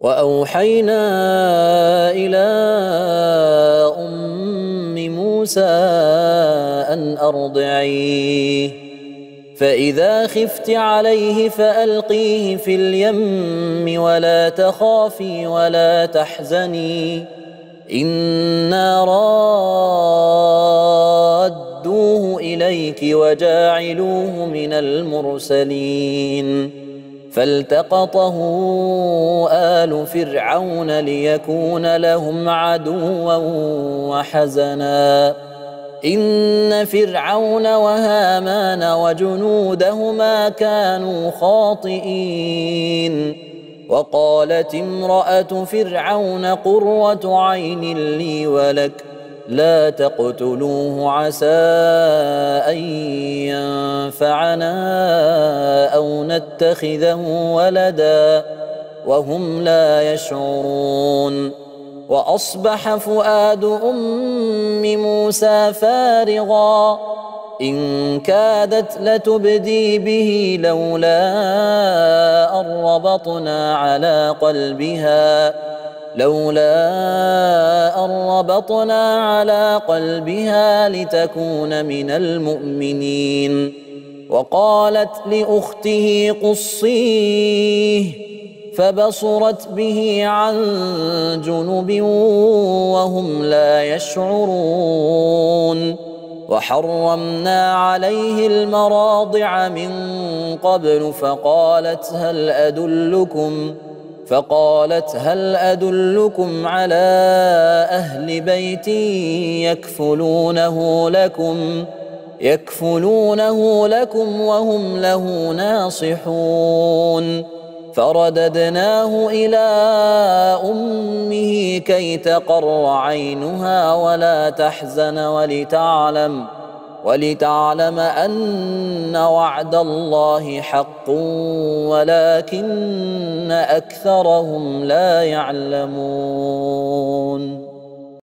وأوحينا إلى أم موسى أن أرضعيه فإذا خفت عليه فألقيه في اليم ولا تخافي ولا تحزني إنا رادوه إليك وجاعلوه من المرسلين. فالتقطه آل فرعون ليكون لهم عدوا وحزنا. إن فرعون وهامان وجنودهما كانوا خاطئين. وقالت امرأة فرعون قرة عين لي ولك لا تقتلوه عسى أن ينفعنا أو نتخذه ولدا وهم لا يشعرون. وأصبح فؤاد أم موسى فارغا. إن كادت لتبدي به لولا أن ربطنا على قلبها لولا ان ربطنا على قلبها لتكون من المؤمنين. وقالت لاخته قصيه فبصرت به عن جنب وهم لا يشعرون. وحرمنا عليه المراضع من قبل فقالت هل ادلكم فقالت هل أدلكم على أهل بيت يكفلونه لكم يكفلونه لكم وهم له ناصحون فرددناه إلى أمه كي تقر عينها ولا تحزن ولتعلم ولتعلم أن وعد الله حق ولكن أكثرهم لا يعلمون.